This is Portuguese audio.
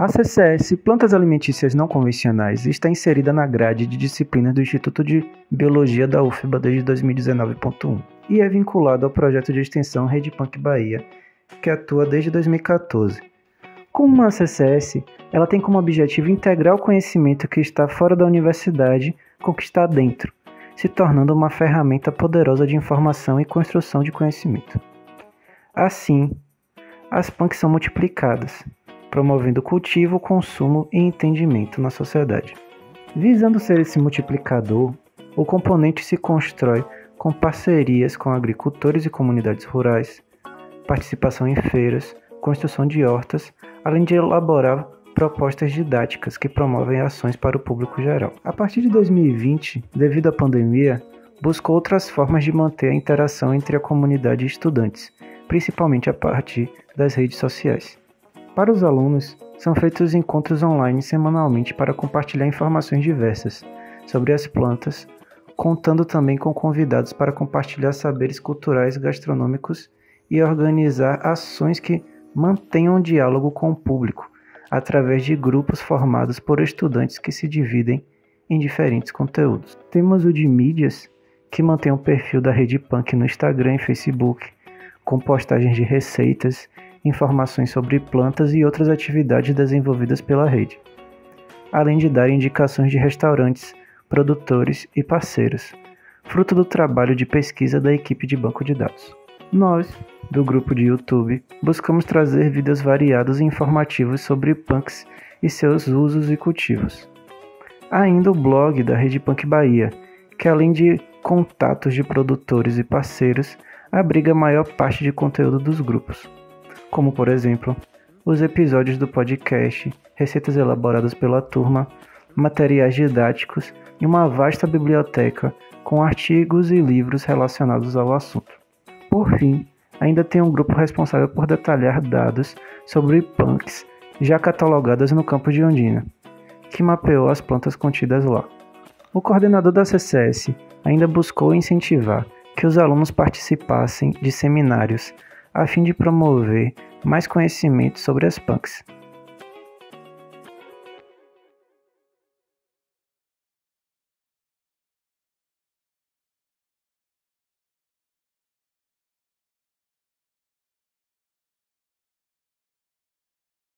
A CCS Plantas Alimentícias Não Convencionais está inserida na grade de disciplinas do Instituto de Biologia da UFBA desde 2019.1 e é vinculada ao projeto de extensão Rede Punk Bahia, que atua desde 2014. Como uma CCS, ela tem como objetivo integrar o conhecimento que está fora da universidade com o que está dentro, se tornando uma ferramenta poderosa de informação e construção de conhecimento. Assim, as punks são multiplicadas, promovendo cultivo, consumo e entendimento na sociedade. Visando ser esse multiplicador, o componente se constrói com parcerias com agricultores e comunidades rurais, participação em feiras, construção de hortas, além de elaborar propostas didáticas que promovem ações para o público geral. A partir de 2020, devido à pandemia, buscou outras formas de manter a interação entre a comunidade e estudantes, principalmente a partir das redes sociais. Para os alunos, são feitos encontros online semanalmente para compartilhar informações diversas sobre as plantas, contando também com convidados para compartilhar saberes culturais gastronômicos e organizar ações que mantenham um diálogo com o público, através de grupos formados por estudantes que se dividem em diferentes conteúdos. Temos o de mídias, que mantém o perfil da Rede Punk no Instagram e Facebook, com postagens de receitas informações sobre plantas e outras atividades desenvolvidas pela rede, além de dar indicações de restaurantes, produtores e parceiros, fruto do trabalho de pesquisa da equipe de banco de dados. Nós, do grupo de YouTube, buscamos trazer vídeos variados e informativos sobre punks e seus usos e cultivos. Ainda o blog da Rede Punk Bahia, que além de contatos de produtores e parceiros, abriga a maior parte de conteúdo dos grupos como por exemplo os episódios do podcast, receitas elaboradas pela turma, materiais didáticos e uma vasta biblioteca com artigos e livros relacionados ao assunto. Por fim, ainda tem um grupo responsável por detalhar dados sobre punks já catalogadas no campo de Ondina, que mapeou as plantas contidas lá. O coordenador da CCS ainda buscou incentivar que os alunos participassem de seminários a fim de promover mais conhecimento sobre as punks.